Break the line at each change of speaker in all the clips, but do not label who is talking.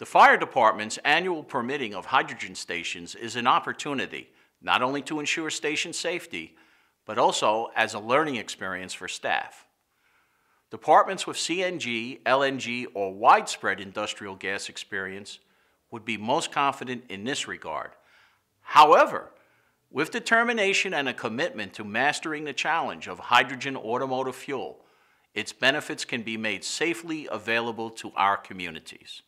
The fire department's annual permitting of hydrogen stations is an opportunity not only to ensure station safety, but also as a learning experience for staff. Departments with CNG, LNG, or widespread industrial gas experience would be most confident in this regard. However, with determination and a commitment to mastering the challenge of hydrogen automotive fuel, its benefits can be made safely available to our communities.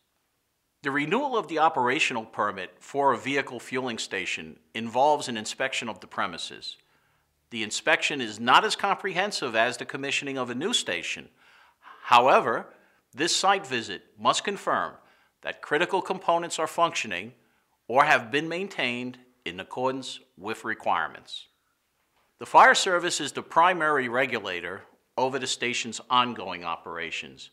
The renewal of the operational permit for a vehicle fueling station involves an inspection of the premises. The inspection is not as comprehensive as the commissioning of a new station. However, this site visit must confirm that critical components are functioning or have been maintained in accordance with requirements. The fire service is the primary regulator over the station's ongoing operations.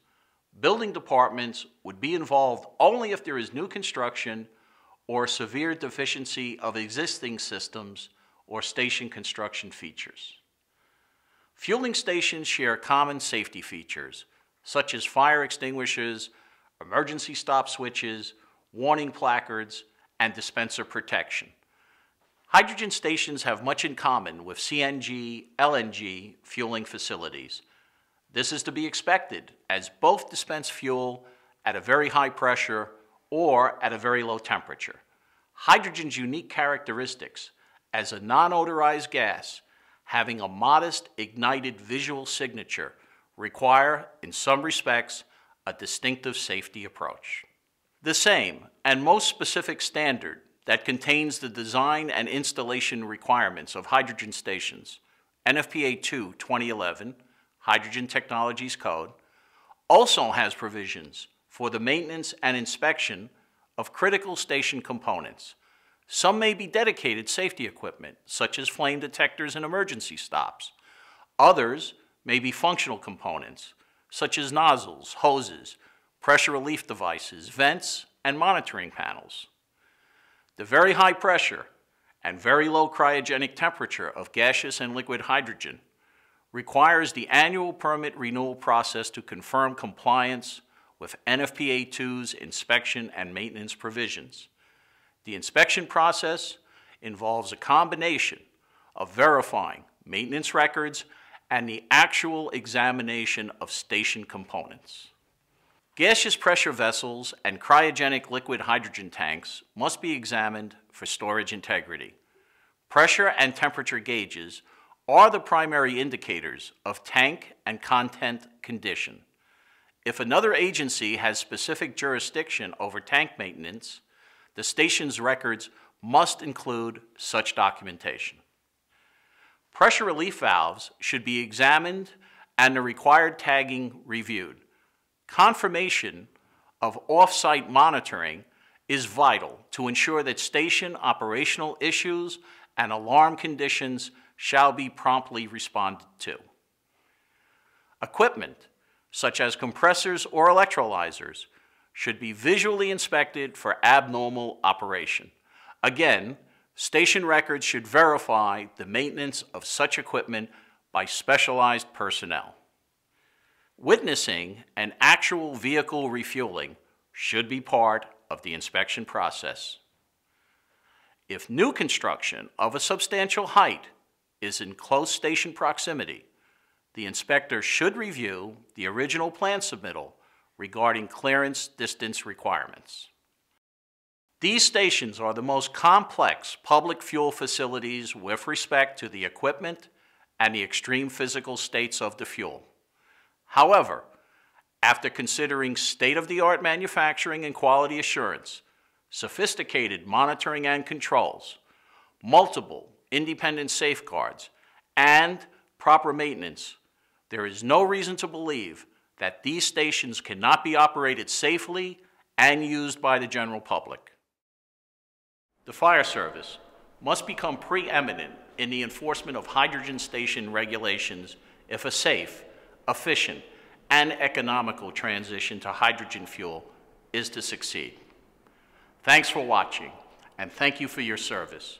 Building departments would be involved only if there is new construction or severe deficiency of existing systems or station construction features. Fueling stations share common safety features, such as fire extinguishers, emergency stop switches, warning placards, and dispenser protection. Hydrogen stations have much in common with CNG, LNG fueling facilities. This is to be expected as both dispense fuel at a very high pressure or at a very low temperature. Hydrogen's unique characteristics as a non-odorized gas having a modest ignited visual signature require, in some respects, a distinctive safety approach. The same and most specific standard that contains the design and installation requirements of hydrogen stations, NFPA 2 2011, Hydrogen Technologies Code, also has provisions for the maintenance and inspection of critical station components, some may be dedicated safety equipment, such as flame detectors and emergency stops. Others may be functional components, such as nozzles, hoses, pressure relief devices, vents, and monitoring panels. The very high pressure and very low cryogenic temperature of gaseous and liquid hydrogen requires the annual permit renewal process to confirm compliance with NFPA 2's inspection and maintenance provisions. The inspection process involves a combination of verifying maintenance records and the actual examination of station components. Gaseous pressure vessels and cryogenic liquid hydrogen tanks must be examined for storage integrity. Pressure and temperature gauges are the primary indicators of tank and content condition. If another agency has specific jurisdiction over tank maintenance, the station's records must include such documentation. Pressure relief valves should be examined and the required tagging reviewed. Confirmation of off-site monitoring is vital to ensure that station operational issues and alarm conditions shall be promptly responded to. Equipment, such as compressors or electrolyzers, should be visually inspected for abnormal operation. Again, station records should verify the maintenance of such equipment by specialized personnel. Witnessing an actual vehicle refueling should be part of the inspection process. If new construction of a substantial height is in close station proximity, the inspector should review the original plan submittal regarding clearance distance requirements. These stations are the most complex public fuel facilities with respect to the equipment and the extreme physical states of the fuel. However, after considering state-of-the-art manufacturing and quality assurance, sophisticated monitoring and controls, multiple independent safeguards, and proper maintenance, there is no reason to believe that these stations cannot be operated safely and used by the general public. The fire service must become preeminent in the enforcement of hydrogen station regulations if a safe, efficient, and economical transition to hydrogen fuel is to succeed. Thanks for watching, and thank you for your service.